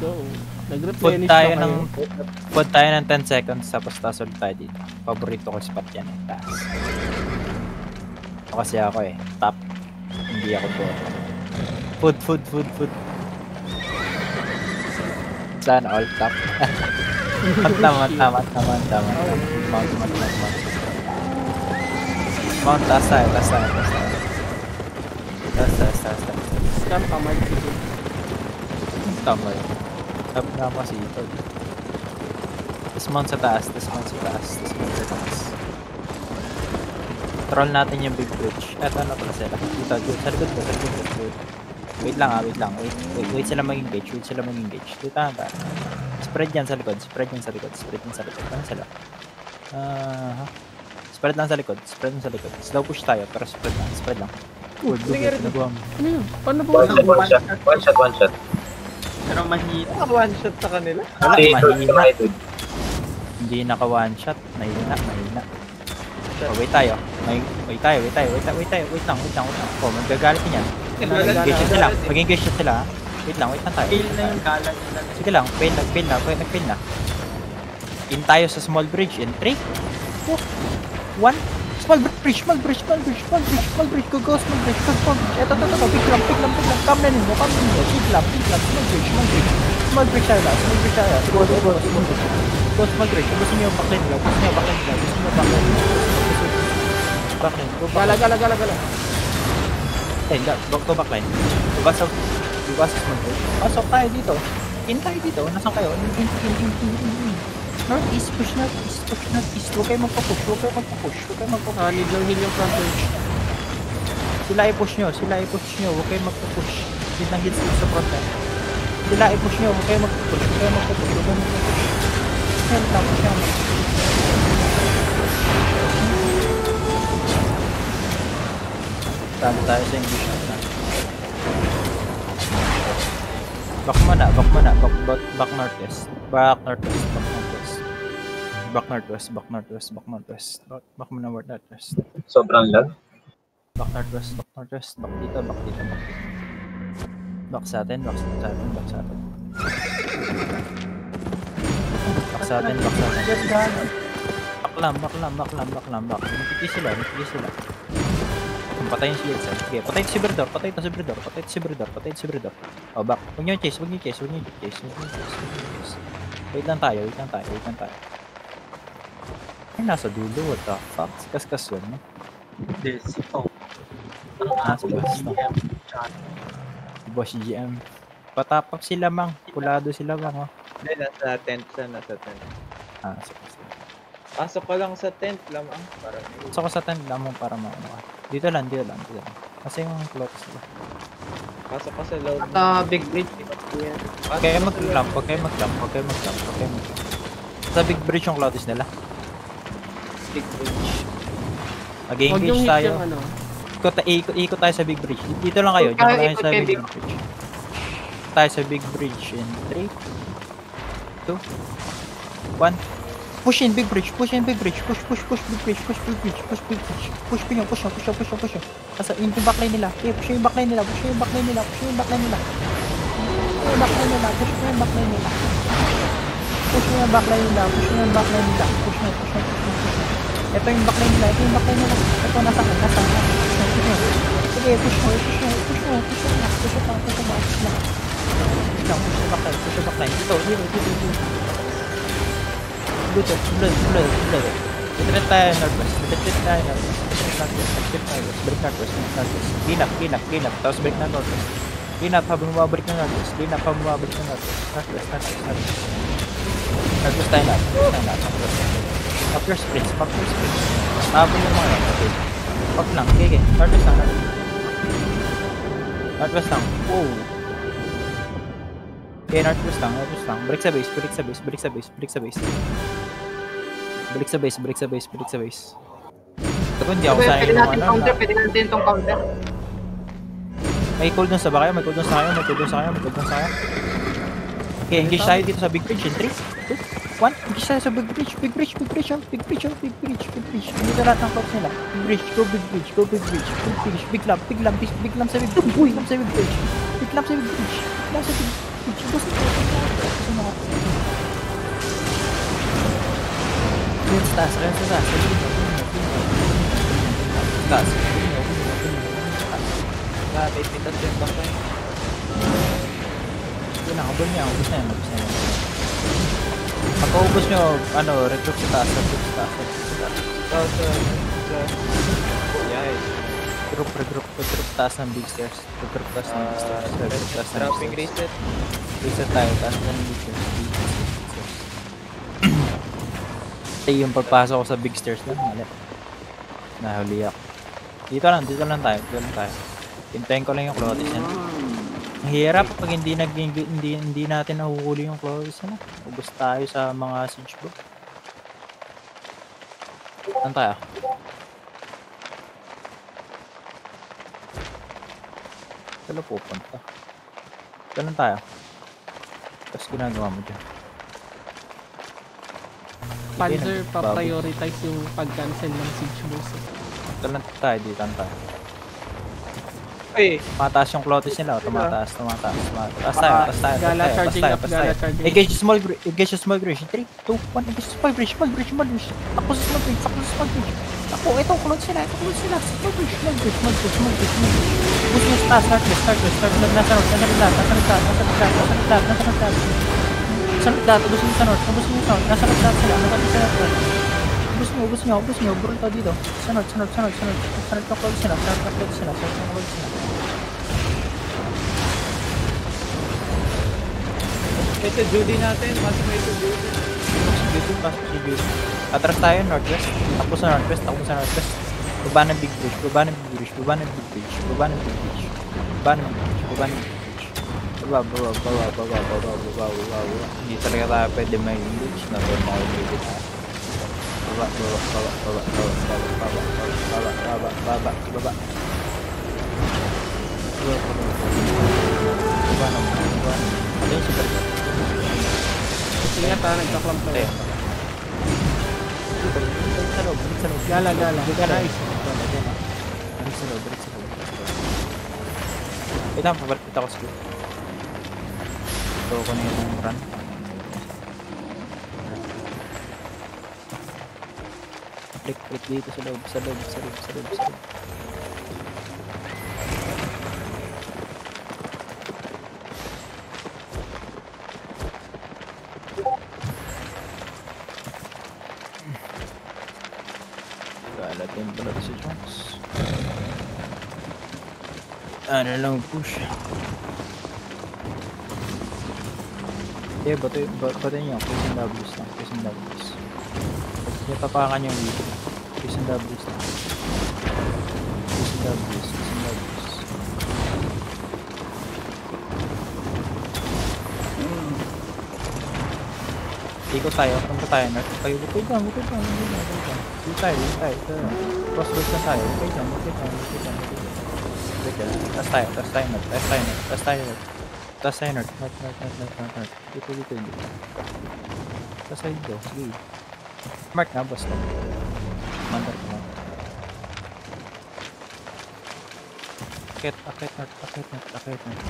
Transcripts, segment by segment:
go. Nag-replenish tayo na ng kayo. food tayo ng 10 seconds tapos taas ulit tayo dito. Paborito ko spot yan eh. Taas. Kasi ako eh. Top. Hindi ako bottom. Food, food, food, food. Sana all top. tama, tama, tama, tama. Mount, mount, mount, mount. Mount, taas tayo, taas tayo, taas tayo. Taas, taas, taas, taas. Scam ka, Mark. Tama yun. Top na kasi ito. Tapos mount sa taas, tapos mount sa taas, tapos mount sa taas. Troll natin yung big bridge. Eto na pala sila. Dito, dito, sa likod ko, sa likod ko. Wait. Wait lang ah, wait lang. Wait, wait, wait sila mag-engage, wait sila mag-engage. Dito na tayo. Spread yan sa likod, spread yan sa likod, spread yan sa likod. Ano sila? Ah, spread lang sa likod, spread lang sa likod. Slow push tayo, pero spread lang, spread lang. Good, good, good. Ano yun? Paano ba? One shot, one shot, one shot, one shot. Pero mahina. One shot sa kanila. Wala, mahina. Hindi naka one shot. Mahina, mahina. Oh, wait tayo. May, wait tayo, wait tayo, wait tayo, wait tayo, wait lang, wait lang, wait lang. Oh, magagalit yan. Mag-engage shot sila, mag-engage shot sila. Wait lang, wait lang tayo. Fail na yung kala nila. Sige lang, fail, nag-fail na, fail, nag-fail na. In tayo sa small bridge in 3, 2, 1. Small bridge, small bridge, small bridge, small bridge, small bridge, go, go, small bridge, go, small bridge. Eto, eto, eto, big lang, big lang, big lang. Ninyo, come na ninyo. Big lang, big lang, small bridge, small bridge. Small bridge tayo lang, small bridge tayo. Go, go, go, small bridge. Go, small bridge. Gusto niyo backline nila, gusto niyo backline nila, gusto niyo backline nila. Backline, go, Gala, gala, gala, gala. Eh, go, go backline. Diba sa, diba sa small bridge? Pasok tayo dito. In tayo dito. Nasaan kayo? In, in, in, in, in, in, in. North east, push north east, push north east. Huwag kayo magpa-push, huwag kayo magpa-push, huwag kayo magpa-push. Ah, need lang heal yung front range. Sila i-push nyo, sila i-push nyo, huwag kayo magpa-push. Hindi na hits sa front line. Sila i-push nyo, huwag kayo magpa-push, huwag kayo magpa-push, huwag kayo magpa-push. Yan lang, push yan. Talo tayo sa English na. Back mo na, back mo na, back, back, back northwest. Back northwest. Back northwest, back northwest, back northwest. Back, back mo na northwest. Sobrang lag. Back northwest, back northwest, back dito, back dito, back dito. Back sa atin, back sa atin, back sa atin. Back sa atin, back sa atin. Back lang, back lang, back. Nagtiti sila, nagtiti sila. Patayin si Jetson. Sige, patayin si Bredor, patayin si Bredor, patayin si Bredor, patayin si Bredor. Oh, back. Huwag niyo chase, huwag niyo chase, huwag niyo chase, huwag niyo chase, huwag niyo chase. Wait lang tayo, wait lang tayo, wait lang tayo. Ay, nasa dulo, what the fuck? Kaskas yun, no? This. Oh. Ah, sa basta. GM chat. Boss GM. Patapap sila mang. Pulado sila mang. Oh. Hindi, nasa tent siya, nasa tent. Ah, sige, sige. Pasok ko lang sa tent lamang. Para So, ko sa tent lang mo para maano. Dito lang, dito lang, dito lang. Kasi yung close sila. Pasok ko sa loob. At ah, big bridge. Huwag kayo mag-clamp, huwag kayo mag-clamp, huwag kayo mag-clamp, huwag kayo mag-clamp. Sa big bridge yung clouds nila. Big bridge. Yung Mag-engage hit tayo. yung ano. Ikot, ikot, ikot tayo sa big bridge. Dito lang kayo, dito tayo, sa big kayo, bridge. Tayo sa big bridge in 3, 2, 1. Push in big bridge, push in big bridge, push, push, push big bridge, push big bridge, push big bridge, push push push push nyo, push nyo. Kasi yung yung backline nila, eh, push yung backline nila, push yung backline nila, push yung backline nila. Push yung backline nila, push yung backline nila. Push yung backline nila, push yung backline nila, push nyo, push nyo, push nyo, push nyo. Ito yung backline nila, ito yung backline nila. Ito, nasa akin, nasa nyo. Sige, push nyo, push nyo, push nyo, push nyo, push nyo, push nyo, push. Push lang, push yung backline, push yung backline. Dito, dito, dito, dito. Dito, blur, blur, blur. Retreat tayo northwest, retreat tayo northwest, retreat northwest, retreat northwest, break northwest, break northwest. Clean up, clean up, clean up, tapos break na northwest. Clean up habang bumabalik na northwest, clean up habang bumabalik na northwest, northwest, northwest, northwest. Northwest tayo northwest, tayo northwest. Up your sprints, up your sprints. Habang yung mga yan, okay. Up lang, okay, okay. Northwest lang, northwest. Northwest lang, wow. Okay, northwest lang, northwest lang. Balik sa base, balik sa base, balik sa base, balik sa base. Balik sa base, balik sa base, balik sa base. Tapos hindi ako Pwede, sayang pwede natin ano. counter, pwede natin itong counter. May cooldown sa ba kayo? May cooldown sa kayo? May cooldown sa kayo? May cooldown sa kayo? Okay, engage tayo dito sa big bridge in 3, 2, 1. Engage tayo sa big bridge, big bridge, big bridge, oh, big bridge, oh, big bridge, big bridge. Dito lahat ng clouds nila. Big bridge, go big bridge, go big bridge, big bridge, big lamp, big lamp, big, big lamp sa big bridge, big lamp sa big bridge, big lamp sa big bridge, big lamp sa big bridge. Ubusin mo. Ubusin mo. Ayun sa taas. Ayun sa taas. Ayun sa taas. Taas. Grabe, pitas yung bangkay. Yun na, kabul niya. Ubus na yan. Ubus na yan. Pagkaubos nyo, ano, recruit sa taas. Recruit sa taas. Recruit sa taas. Sa, sa, sa. Yay. Group, regroup, regroup taas ng big stairs. Regroup taas ng big stairs. Ah, Regroup taas ng big Dropping stairs. reset. Reset tayo, taas ng big stairs. Big stairs, yung pagpasok ko sa big stairs lang, mali. Nahuli ako. Dito lang, dito lang tayo, dito lang tayo. Hintayin ko lang yung Clotis yan. Ang hirap pag hindi, nag, hindi, hindi natin nahuhuli yung Clotis yan. Ubus tayo sa mga siege bro. Saan tayo? Saan pupunta? Saan tayo? Tapos ginagawa mo dyan. Panzer, pa-prioritize yung pag-cancel ng siege boss. Saan tayo? Dito tayo. Uy, Tumataas yung clotis nila. Tumataas, tumataas, tumataas. Taas tayo, taas tayo, taas Gala tayo, taas charging tayo, up, taas gala tayo. Engage small bridge, engage small bridge. 3, 2, 1, engage small bridge, small bridge, small bridge. Takbo sa small bridge, takbo sa small bridge. Takbo, ito, close sila, ito, close sila. Small bridge, small bridge, small bridge, small bridge, small bridge. Push sa taas, start west, start west, start west. Nasa north, nasa north, nasa north, nasa north, nasa north, nasa north, nasa north. Sa north lahat, ubus nyo sa north, ubus nyo sa north. Nasa north sila, nasa north, nasa north. Ubus nyo, ubus nyo, ubus nyo. Brutal dito. Sa north, sa north, sa north, sa north. Sa north, close sila, sa north, close sila, sa north, close sila. may sa Judy natin. Mas may sa Judy. Dito, pasok si Jude. Atras tayo, northwest. Takbo sa northwest, takbo sa northwest. Baba ng big bridge, baba ng big bridge, baba ng big bridge, baba ng big bridge. Baba ng big bridge, baba ng big bridge. Baba, baba, baba, baba, baba, baba, baba, baba. Hindi talaga tayo pwede may bridge na doon na umibig tayo. Baba, baba, baba, baba, baba, baba, baba, baba, baba, baba, baba. Baba, baba, baba. Baba naman, baba. Ano yung super cut? Ingat ha, nagka-clamp tayo. Tayo. Dito, dito sa loob, dito sa loob. Gala, gala. Gala. Prik-prik dito sa loob, sa loob, sa loob, sa loob, sa loob. Lalagyan ba natin si Jones? Ano lang po siya. Eh, bato, bato niya. Poison Douglas lang. Poison Douglas. W's. Hindi tapakan yung weak. Please and W's lang. Please and W's. Please and W's. Ikot tayo, punta tayo, north. Tayo, bukid lang, bukid lang, bukid lang, bukid lang. Dito tayo, dito dito tayo. Crossroads lang tayo, bukid lang, bukid lang, bukid lang, bukid lang. Bukid lang. Tas tayo, tas tayo, north, tas tayo, north, tas tayo, north. Tas tayo, north, north, north, north, north. Dito, dito, dito. Tas tayo dito, sige. Mark na, boss lang. Mandar ko. Akit, akit, akit, north, akit, north.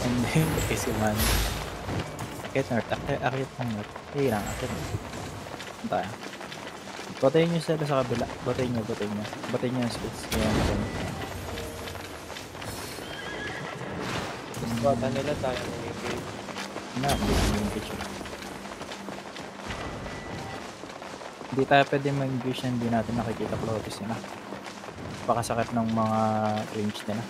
And then, kasi man. Akit north, akit, akit ng north. Sige lang, akit north. Saan tayo? Batayin nyo sila sa kabila. Batayin nyo, batayin nyo. Batayin nyo yung splits. Kaya natin. Bata nila tayo. Na, hindi tayo pwede mag-engage na hindi natin nakikita floaties nila. Pakasakit ng mga range nila.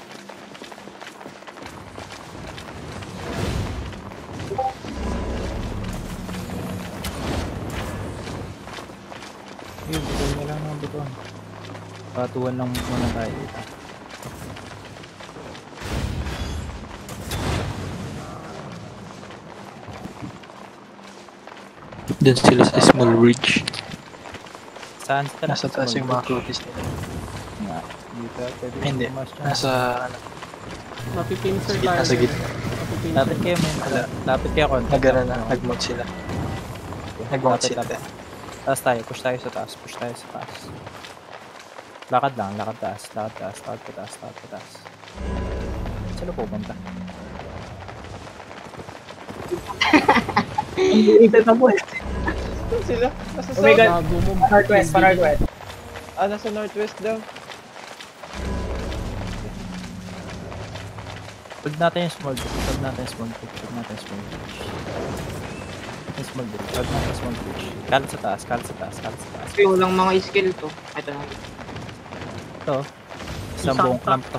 Yun, butuan nyo lang ng butuan. Patuan lang muna tayo dito. Doon sila sa small ridge. Saan sila? Nasa taas yung mga clotis nila. Nga, Dito, pwede Hindi. Nasa, ano, Mapipincer tayo. nasa gitna. Lapit kayo, men. Wala. Lapit kayo konti. nagana na, nag-mount sila. Nag-mount sila. Taas tayo, push tayo sa taas, push tayo sa taas. Lakad lang, lakad taas, lakad taas, lakad pataas, lakad pataas. Saan na pupunta? Saan sila? Nasa Oh my? God. Northwest, pa northwest. Ah, nasa northwest daw. Huwag natin yung small bridge, huwag natin yung small bridge, huwag natin yung small bridge. Yung small bridge, huwag natin yung small bridge. Kalat sa taas, kalat sa taas, kalat sa taas. Kasi walang mga skill to. Ito na. Ito, isang buong clamp to.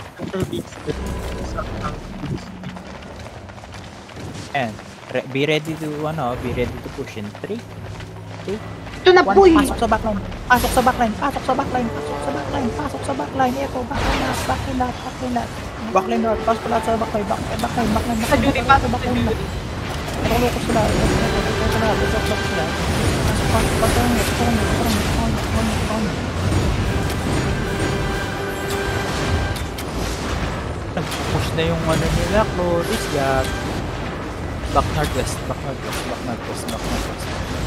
And, re- be ready to, ano, be ready to push in 3, Okay? Ito na One, po eh. Pasok sa backline. Pasok sa backline. Pasok sa backline. Pasok sa backline. Pasok sa backline. Eko, backline lahat. Backline lahat. Backline lahat. Backline lahat. Pasok lahat sa backline. Backline. Backline. Backline. Sa duty. Pasok sa backline. Nakaloko sila. Nakaloko sila. Nakaloko sila. Pasok. Pasok. Pasok. Pasok. Pasok. Pasok. Nag-push na yung ano nila, Chloris, gat. Back northwest, back northwest, back northwest, back northwest.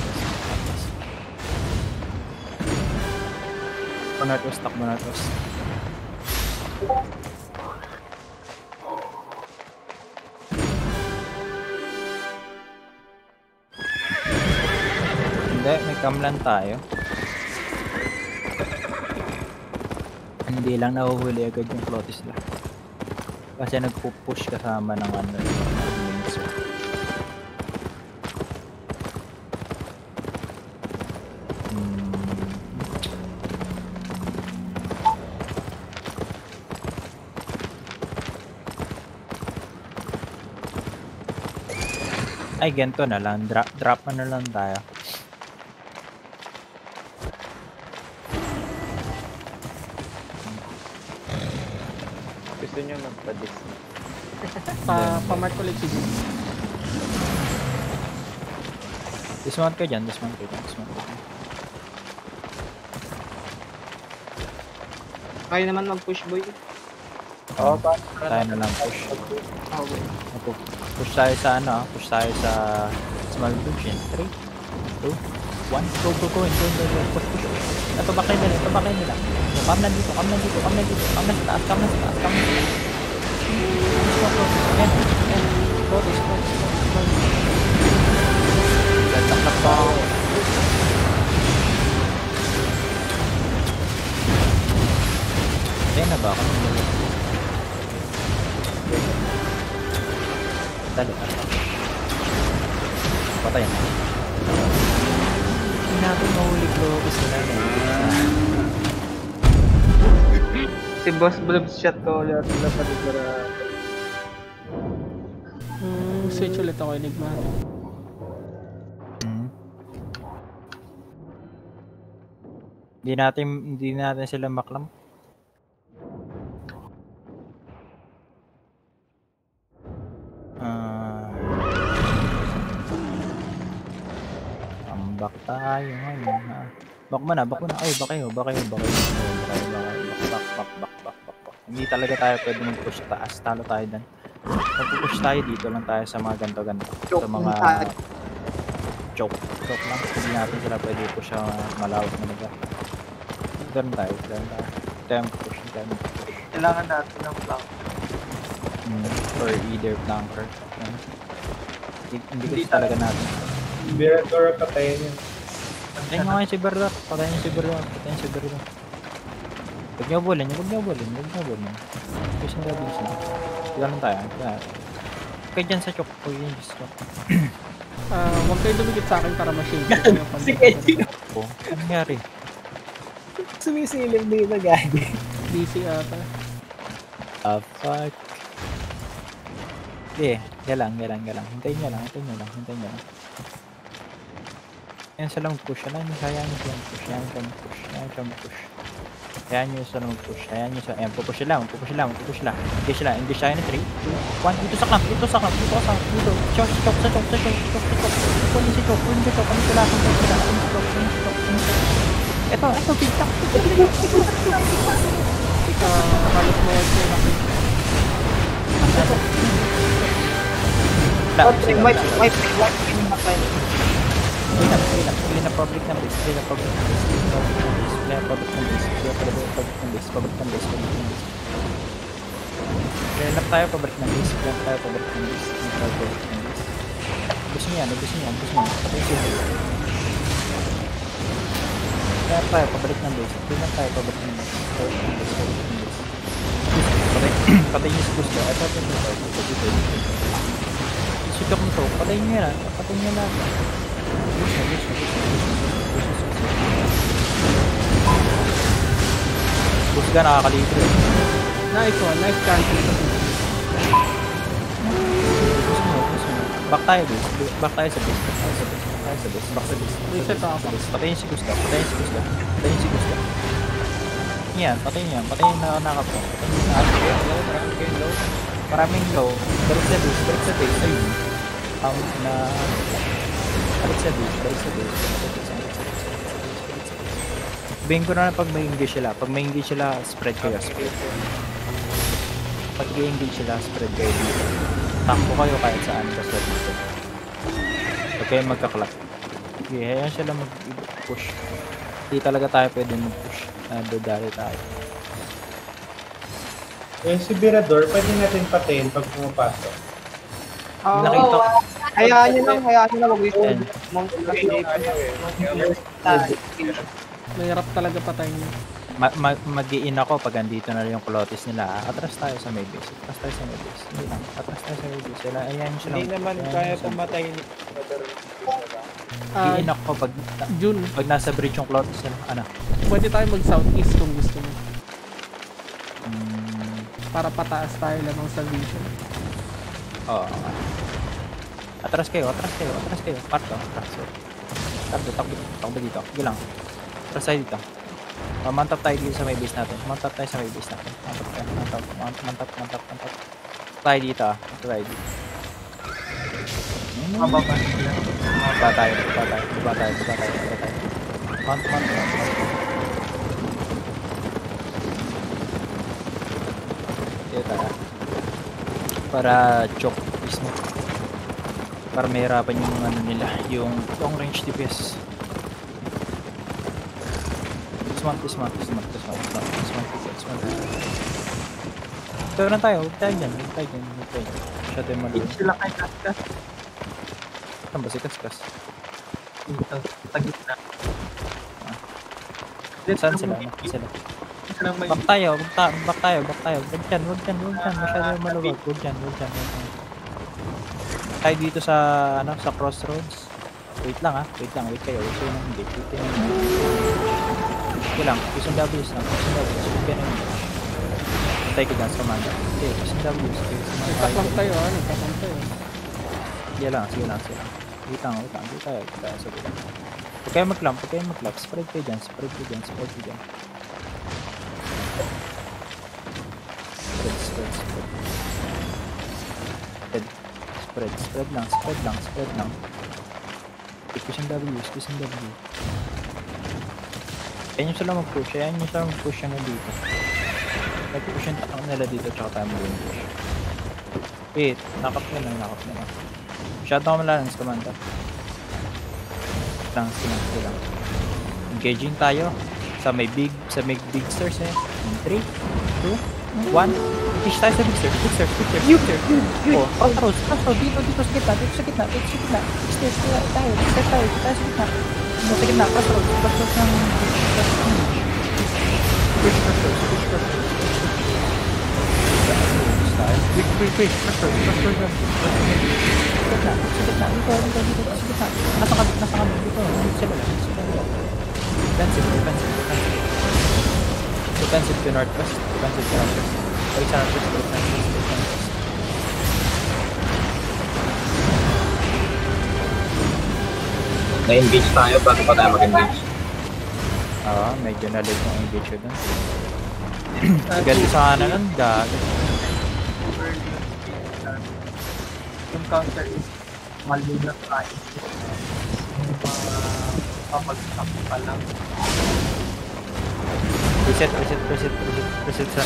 Takbo northwest, takbo northwest. Hindi, may kamlan tayo. Hindi lang nahuhuli agad yung Clotis lang. Kasi nagpo-push kasama ng ano, Ay, ganito na lang. Drop, drop na lang tayo. Gusto nyo magpa-dis. Pa, pa-mark ulit si. Dismount ka dyan, dismount ka dyan, dismount ka dyan. Kaya naman mag-push, boy. Oo, tayo na lang push. Oh, boy. Push tayo sa ano, ah, push tayo sa small bridge in 3, 2, 1, go, go, go, go, go, go, push, push. Ito bakay nila, ito bakay nila. So, come na dito, come na dito, come na dito, come na sa taas, come na sa taas, come na sa taas. Go, go, go, end, go, go, go, this, go, this. Tatak pa ako. Na ba ako? Dali? Patay na. Hindi natin mahuli Clovis na lang. Si Boss Blob shot ko ulit sila pa dito na. Hmm, switch ulit ako Enigma. Hmm. Hindi natin, hindi natin sila maklam. Ah. Ambak tayo ngayon ha. Bak mo na, bak mo na. Ay, bak kayo, bak kayo, bak kayo. Bak bak bak, bak, bak, bak. Hindi talaga tayo pwede mag-push sa taas. Talo tayo dan. Mag-push tayo dito lang tayo sa mga ganto-ganto. Sa mga choke. Choke lang. Hindi natin sila pwede push sa malawak na lugar. Doon tayo, doon tayo. Temp push, temp push. Kailangan natin ng flank. Mm, or either flanker. Hindi, hindi kasi talaga natin. Birador patayin yun. Patayin nga si Berdot. Patayin si Berdot. Patayin si Berdot. Huwag niyo bulin. Huwag niyo bulin. Huwag niyo bulin. Bisa na bisa. Ganun tayo. Kaya. Kaya dyan sa chok. Huwag yun sa chok. Ah, huwag kayo dumikit sa akin para ma-shade Si Kenji. Oh, ano nangyari? Sumisilip dito, gagi. DC ata. Ah, fuck. Hindi, galang, galang, galang. Hintayin nyo lang, hintayin nyo lang, hintayin nyo lang. Yan sila mag-push, yan nyo, hayaan nyo sila mag-push, hayaan nyo sila mag-push, hayaan nyo sila mag-push. Hayaan nyo sila mag-push, hayaan nyo sila, ayan, pupush sila, pupush sila, pupush sila. Engage sila, engage tayo na 3, 2, 1, dito sa clamp, dito sa clamp, dito sa clamp, dito, chok, chok, sa chok, sa chok, chok, sa chok, kunin si chok, kunin si chok, kunin sila, kunin sila, kunin si chok, kunin si chok, kunin si chok. Ito, ito, big top, Ah, halos mo yung Wipe, wipe, wipe, wipe. Clean up, clean up, clean up public base, clean up public base, clean up public base, clean up public base, clean up public base, public base, public base. Clean up tayo, public base, clean up tayo, public base, clean up tayo, public base. Gusto niya, ano, gusto niya, gusto niya, patay siya. Clean up tayo, public base, clean up tayo, public base, public base, public ng base. Patay, patay niyo si Gusto. Ito, ito, ito, ito, ito, ito, ito. Sutok mo to, patay niyo yan, patay niyo lahat. Gusto, gusto, gusto, gusto, gusto, gusto, gusto. Gusto ka nakakalibre. Nice one, nice cancel. Gusto mo, gusto mo. Back tayo, base. Back tayo sa base. Back tayo sa base. Back tayo sa base. Back sa. Sa base. Patayin si Gusto. Patayin si Gusto. Patayin si Gusto. Yan, patayin yan. Patayin na nakapo. Patayin na nakapo. Maraming low. Balik sa base. Balik sa base. Ayun. Um, na... Balik sa base. Balik sa base. Sabihin ko na pag may engage sila. Pag may engage sila, spread kayo. Pag i-engage sila, spread kayo dito. Takbo kayo kahit saan basta dito. Huwag kayo magkaklap. Okay, hayaan sila mag-push. Hindi talaga tayo pwede mag-push. Nadadali tayo. Yung si Birador, pwede natin patayin pag pumapasok. Oo. Nakita ko. Hayaan nyo lang, hayaan nyo lang. Huwag. Mong Mahirap talaga patayin niya. Ma ma mag-i-in ako pag andito na yung clotis nila. ah. Atras tayo sa may base. Atras tayo sa may base. Hindi lang. Atras tayo sa may base. Sila, ayan nyo sila. Hindi naman kaya nyo pumatay ni Brother. Ah, I-in ako pag, June, pag nasa bridge yung nila. Ano? pwede tayo mag-southeast kung gusto mo. Mm, Para pataas tayo lamang sa vision. Oo. Atras kayo, atras kayo, atras kayo. Parto, atras. Takbo, takbo, takbo dito. Sige lang. Atras tayo dito. Uh, mantap tayo dito sa may base natin. Mantap tayo sa may base natin. Mantap tayo, mantap, mantap, mantap, mantap, mantap. Tayo dito ah. Tayo dito. Mababa. Baba tayo, baba tayo, baba tayo, baba tayo, baba tayo. Mantap, mantap, mantap. Dito tayo. Para choke mismo. Para mahirapan yung ano nila, yung long range DPS. Dismount, dismount, dismount, dismount, dismount, dismount, dismount, dismount. Ito lang tayo, huwag tayo dyan, huwag tayo dyan, huwag tayo dyan. Masyado yung mali. Sila kay. Saan ba si Kaskas? Dito. Sa gitna. Saan sila? Saan sila? May... Back tayo, back tayo, back tayo, back tayo. Wag dyan, wag dyan, wag dyan. Masyado yung maluwag. Wag dyan, wag dyan, wag dyan. Tayo dito sa, ano, sa crossroads. Wait lang ah, wait lang, wait kayo. Wait kayo ng engage, wait kayo ng engage. Wait lang, using W's lang, using W's. Wait kayo ng engage. Tayo ko dyan sa commander. Okay, using W's. Okay, using Nagtaklang tayo ah, nagtaklang tayo. Sige lang, sige lang, sige lang. Wait lang, wait lang. Dito tayo, dito tayo. Sige lang. Huwag kayo mag-clamp, huwag kayo mag-clamp. Spread kayo spread kayo dyan, spread kayo. Spread, spread, spread. Spread, spread, spread lang, spread lang, spread lang. Push yung W, push yung W. Ayan yung sila mag-push, ayan yung sila mag-push yung dito. Nag-push yung takang nila dito, tsaka tayo mag-push. Wait, nakap na lang, nakap na lang. Masyado ako malalang sa commander. Lang, silang, silang. Engaging tayo sa may big, sa may big stairs eh. In 3, 2, 1. Fish tayo sa big stairs, big stairs, big stairs, big stairs. Oh, crossroads, crossroads, dito, dito sa gitna, dito sa gitna, dito sa gitna. Big stairs tayo, tayo, big stairs tayo, dito tayo sa gitna. Dito sa gitna, crossroads, crossroads ng... Bridge crossroads, bridge crossroads. Big, big, big, crossroads, crossroads, crossroads. Gitna, sa gitna, dito, dito, dito, sa gitna. Kami, dito, dito sila lang, sila lang. Defensive, defensive, defensive. Defensive to northwest, defensive to northwest. Ay, sa northwest, defensive, defensive. Na-engage tayo bago pa tayo mag-engage. Oo, medyo na-lag yung engage ko dun. Ganito sa kanan ng dagat. Yung counter is malinas tayo. Papag-stop pa lang. Reset, reset, reset, reset, reset sa.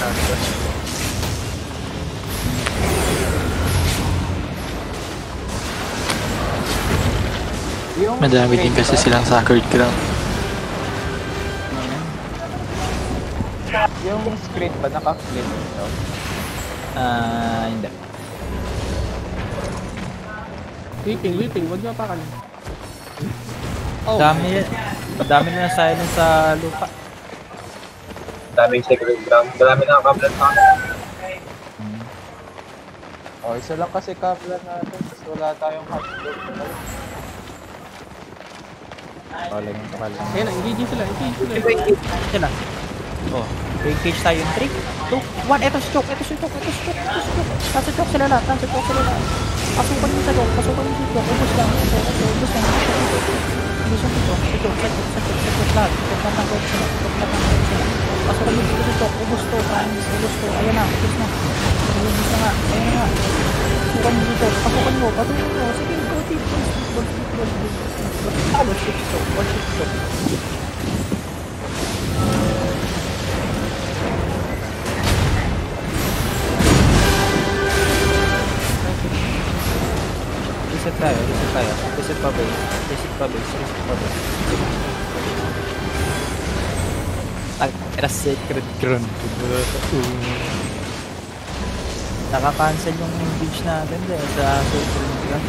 Yung Madami din kasi silang sacred ground. Yung screen ba naka-flip ito? Ah, hindi. Weeping, weeping. Huwag niyo apakan. Oh, Dami, dami na silence sa lupa. Daming secret ground. Marami na nakakablan sa akin. Oh, isa lang kasi kaplan natin kasi wala tayong yung takal lang. Ayan na, engage sila, engage sila. Sila. Oh, engage tayo yung 3, 2, 1. Ito si Chok, ito si Chok, ito si Chok, ito si Chok. Nasa Chok sila lahat, nasa Chok sila lahat. Pasukan mo sa Chok, pasukan mo Chok. Ubus lang, ubus lang, ubus lang. Ubus lang ito, ito, sa Chok, sa Chok, sa Chok lahat. Chok lahat ng sila, Chok lahat ng sila. Pasukan mo dito Chok, ubus to, promise, ubus to. Ayan na, ubus na. Ubus na nga, ayan na. Pasukan mo dito, pasukan mo, pasukan mo. Sige, go deep, go deep, go deep, go deep. Ah, worship Chok, worship Chok. Reset Reset pa base. Reset pa base, reset pa base. Ang era secret ground. Naka-cancel yung engage natin dahil sa secret ground.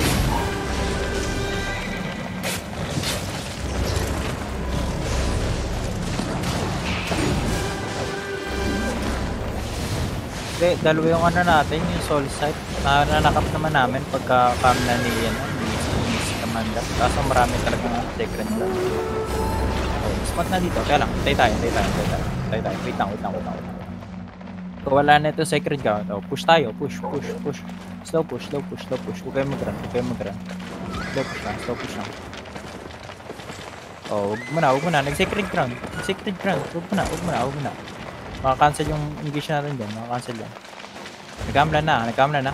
Hindi, dalawa yung ano natin, yung soul site. Na nanakap naman namin pagka cam na ni, ano, Commander. Kaso marami talagang secret lang. Oh, spot na dito. Kaya lang, tay tayo, tay tayo, tay tayo. Tay tayo. Wait lang, wait lang, wait lang. Wait wala na ito secret ground, oh, push tayo, push, push, push. Slow push, slow push, slow push. Huwag kayo mag-run, huwag kayo mag-run. Slow push lang, slow push lang. Oh, huwag mo na, huwag mo na. Nag-secret ground. Nag-secret ground. Huwag mo na, huwag mo na, huwag mo na. Makakancel yung engage natin dyan. Makakancel yan. Nagkamla na. Nagkamla na.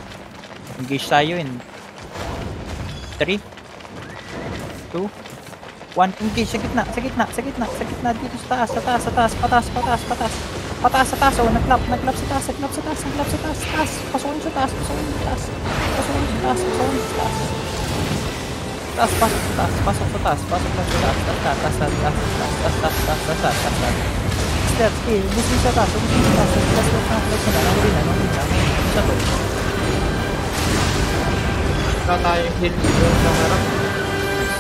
Engage tayo in 3 2 1 Engage sa gitna. Sa gitna. Sa gitna. Sa gitna. Dito sa taas. Sa taas. Sa taas. Pataas. Pataas. Pataas. Pataas sa taas. Oh, naglap. Naglap sa taas. Naglap sa taas. Naglap sa taas. Taas. Pasukin sa taas. Pasukin sa taas. Pasukin sa taas. Pasukin sa taas. Taas, pasok sa taas, pasok sa taas, pasok sa taas, taas, taas, taas, taas, taas, taas, taas, taas, taas, taas, taas, taas. Steps, eh, mo sa taas, mo sa taas, taas, sa taas, ubus mo sa taas, ubus mo sa taas. Wala tayong heal doon sa harap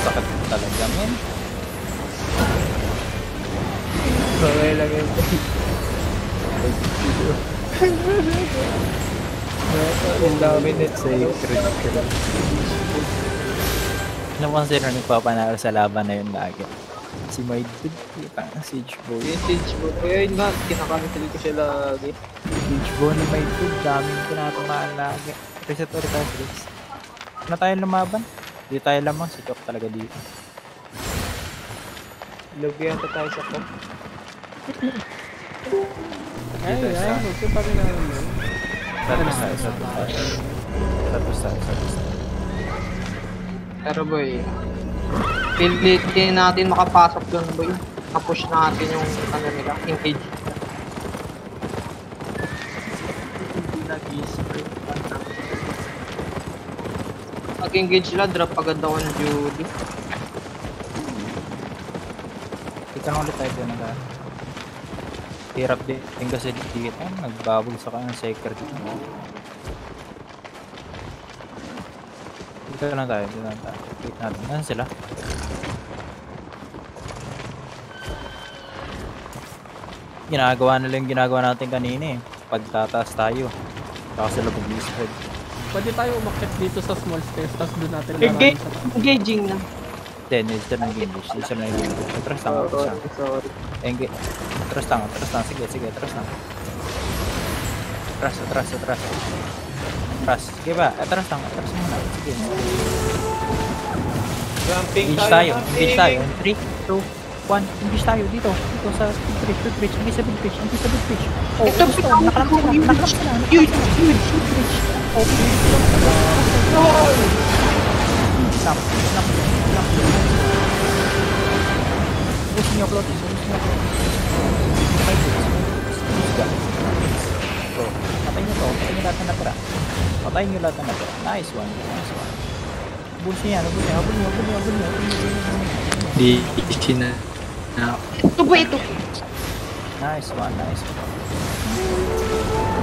sakit talaga men. Kaya lang yun Ang dami na sacred Napansin na nagpapanalo sa laban na yun lagi? Si my dude, pang siege boy. Yung siege boy, eh, ayun nga, kinakamit ko siya lagi. Siege boy na my dude, daming pinatamaan lagi. Reset or task race Ano tayo lumaban? Hindi tayo lamang, si Chok talaga dito. Lugyan ko tayo sa top. Ay, ay, magsipa pa rin namin yun. Satos tayo, satos tayo. Satos tayo, satos tayo. Pero boy, pilitin natin makapasok doon boy. Kapush natin yung ano nila, engage. Pag-engage sila, drop agad ako ng Judy. Kita na ulit tayo doon na Hirap din kasi dito, nagbabog sa kanya secret. Dito lang tayo, dito lang tayo. Wait natin, nasan sila? Ginagawa nila yung ginagawa natin kanina eh. Pagtataas tayo. Saka sila bag-spread. Pwede tayo umakit dito sa small stairs, tapos doon natin lalaman sa engaging na. Then, dito na English. Dito na English. Atras lang, atras lang. Sorry, sorry. Engage. Atras lang, atras lang. Sige, sige, atras lang. Atras, atras, atras. Atras. Sige ba? Atras lang, atras muna. Sige. Jumping Engage tayo. Engage tayo. 3, 2, 1. Engage tayo dito. Dito sa big bridge, big bridge. Engage sa big bridge. Engage sa big bridge. Oh, Ito, ito, Nakalap sila. huge, Nakalap sila. Nakalap Huge, sila. Snap, snap, snap. Push nyo, Claude. Push nyo, Claude. Patay nyo. Push ka. Lahat na natira. Nice one. Nice one. Push nyo yan. Push nyo. Abol nyo. Abol nyo. Abol nyo. Di, di na. Tubo ito. Nice one. Nice one.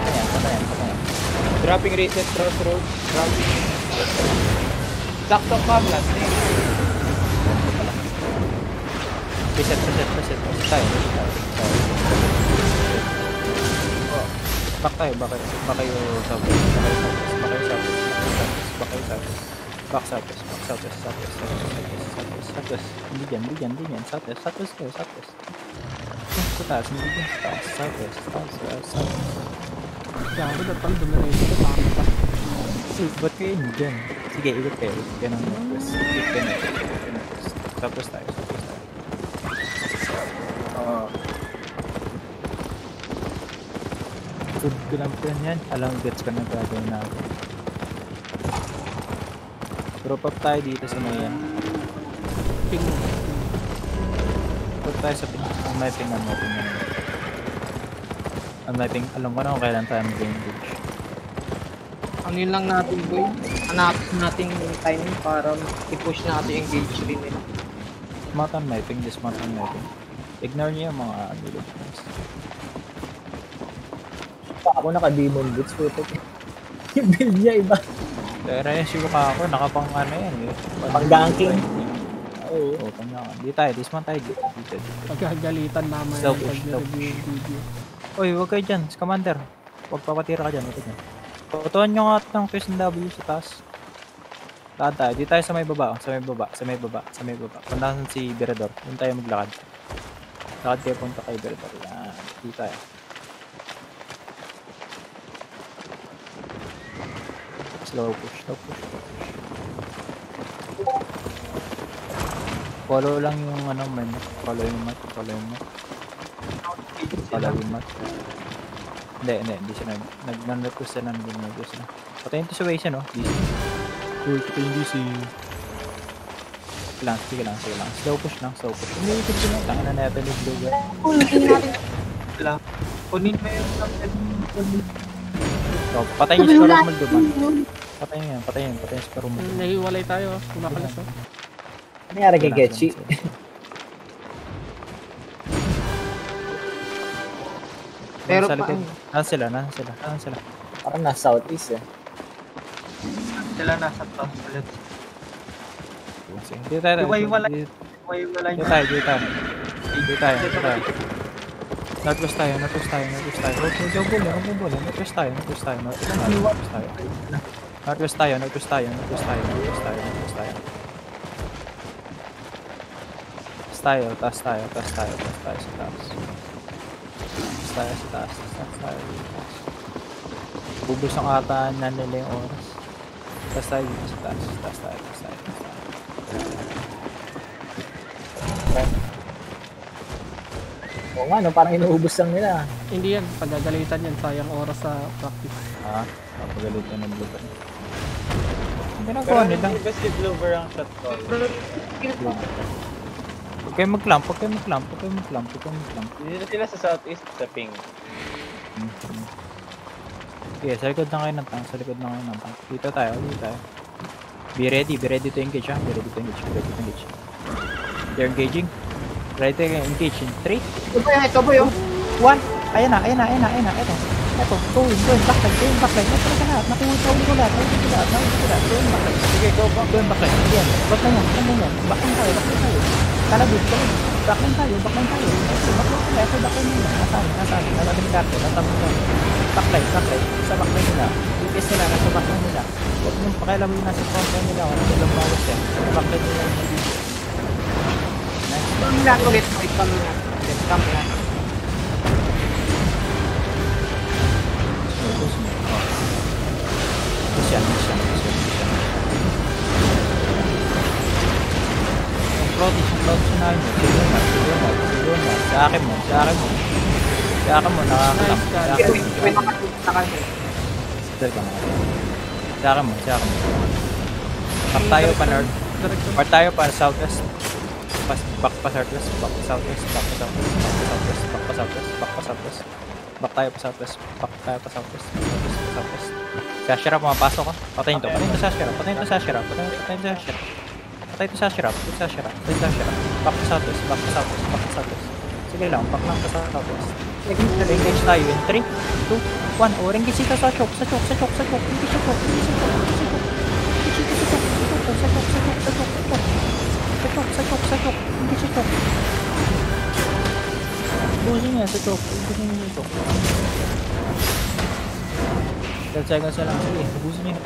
Patayan, patayan, patayan. Dropping reset crossroads. Dropping. Sakto ka, blast eh. Reset, reset, reset. Tayo. Oh, Back tayo, back tayo. Back kayo southwest. Back kayo southwest. Back kayo southwest. Back southwest. Back. Southwest. Southwest. Southwest. Southwest. Hindi dyan, hindi dyan, hindi dyan. Southwest. Southwest kayo. Yung Sa taas, hindi dyan. Sa taas. Southwest. Southwest. Gago na pang dumiretso sa bakit pa. Ba't kayo dyan? Sige, ikot kayo. Ikot kayo ng northwest. Southwest tayo. Southwest tayo. Oo. Good ko lang po yan. Alam, gets ka na gagawin natin. Drop up tayo dito sa may yan. Ping mo. Drop tayo sa pin. Ang mapping, ang mapping, ang mapping. Ang mapping, alam ko na kung kailan tayo mag-game bridge. Ano yun lang natin, boy? Hanapin natin yung timing para i-push natin yung gauge rin nila. Smart on mapping, just smart on mapping. Ignore niyo yung mga village points. Pa ako naka-demon boots. Puto. Yung build niya iba. Pero yung Shibuka ako, nakapang ano yan eh. Pang-ganking. Oo. Oo, pang Di tayo, dismount tayo dito. Pagkagalitan mamaya Selfish, video. Uy, huwag kayo dyan, Commander. Huwag papatira ka dyan, huwag dyan. Tutuan nyo nga ng W sa taas. Lakad tayo, di tayo sa may baba, sa may baba, sa may baba, sa may baba. Kung nasan si Beredor, doon tayo maglakad. Lakad kayo punta kay Beredor. Yan, di tayo. Slow push, slow push, slow push. Follow lang yung ano man, follow yung mat, follow yung mat. Follow yung mat. Hindi, hindi, hindi siya nag, nag, nag-request na, nag-request na. Patayin to sa ways yan, oh. DC. Uy, patayin DC. Sige lang, sige lang, sige lang. Slow push lang, slow push. Hindi, ko na. Tangin na natin yung blue gun. Kunin mo yung So, patayin yung Sparrow Mold duman. Patayin yan, patayin, patayin yung Sparrow Mold. Nahiwalay tayo. Kumakalas oh. Ano nangyari kay lang, Getchi? Pero Sa pa, likod. Nasaan sila? Nasaan sila? Nasaan sila? Parang nasa southeast eh. Sila nasa to. Ulit. Dito tayo. Iwaiwalay. Wala dito tayo, dito tayo. Dito tayo, dito tayo. Northwest tayo, northwest tayo, northwest tayo. Bula, huwag mo bula. Northwest tayo, northwest tayo, northwest tayo, northwest tayo. Northwest tayo, northwest tayo, northwest tayo, northwest tayo, tayo, taas tayo, taas tayo, taas tayo sa taas. Tayo sa taas, taas tayo sa taas. Bubus ang ata na nila yung oras. Taas tayo dito sa taas, taas tayo, taas tayo, taas tayo. Oo nga, no, parang inuubos lang nila. Hindi yan. Pagagalitan yan. Sayang oras sa practice. Ah, kapagalit ka ng blooper. Ang ginagawa nila. best si Bloover ang shot ko. Huwag kayo mag-clamp, huwag kayo mag-clamp, huwag kayo mag-clamp, huwag kayo mag-clamp. Dito sila sa southeast sa ping. Mhm. Sige, sa likod na kayo ng tank, sa likod na kayo ng tank. Dito tayo, dito tayo. Be ready, be ready to engage ha. Be ready to engage, be ready to engage. They're engaging. Ready to engage in 3, ito ba yun? Ito ba yun? 1. Ayan na, ayan na, ayan na, ayan na, ito. Ito, go in, go in, backline, go in, backline. Ito na lahat, nakuha ko lahat, nakuha ko lahat, nakuha ko lahat, go in, backline. Sige, go back, go in, backline. Yan, backline yan, backline yan. Backline tayo, backline tayo. Kalabit, kalabit. Backline tayo, backline tayo. Backline tayo, ito, backline nila. Nasaan, nasaan, nasaan yung dati, nasaan yung dati. Backline, backline, sa backline nila. Itis nila, nasa backline nila. Huwag niyong pakialam yung nasa frontline nila, kung nasa ilang bawas yan. Sa backline nila yung nabibig. Nice. Hindi na ulit. Wait kami na. Wait kami na. Focus mo. Oh. Push Float, yung float sinahin mo. Siguro na, siguro na, siguro na. Sa akin mo, sa akin mo. Sa akin mo. Nice, Sa akin mo. Sa akin mo, sa akin mo. Back tayo pa north. Part tayo pa southwest. Back pa southwest, back pa southwest, back pa southwest, back pa southwest, back pa southwest, back pa southwest. Back tayo pa southwest. Back tayo pa southwest. Southwest, southwest. Si Ashira, pumapasok ka. Patayin to. Patayin to sa Ashira. Patayin to sa Ashira. Patayin to sa Patay ko sa Ashraf, ko sa Ashraf, ko sa Ashraf. Back to Satos, back to Satos, back to Satos. Sige lang, back lang ka sa Satos. Nag-engage tayo in 3, 2, 1. O, renggisi ka sa chok, sa chok, sa chok, sa chok. Hindi sa chok, hindi sa chok, hindi sa chok. Renggisi ka sa chok, sa chok, sa chok, sa chok, sa chok. Sa chok, sa chok, sa chok, hindi sa chok. Busi niya sa chok, hindi niya sa chok. Dalsagan sa lang, sige, busi niya.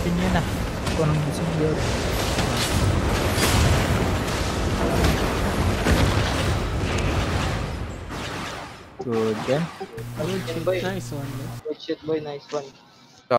Pin niya na. Kung anong busi niya. Good, then. Good shit, boy. Nice one. boy. Good shit, boy. Nice one.